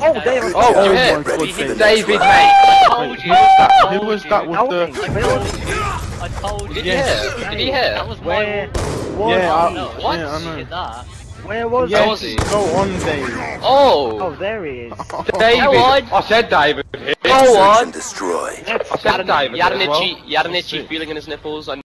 Oh, David! Oh, oh, oh you! David, David mate! I told you! Who was that, Who was that with the... I told you! Did he you hit? Did he hit? That was where... One. Yeah, I, what? Yeah, I know. Where was yeah, he? Go on, David. Oh! Oh, there he is. David! I said David! Go on! Destroy. I said David! He had an itchy, he had an itchy feeling in his nipples. and.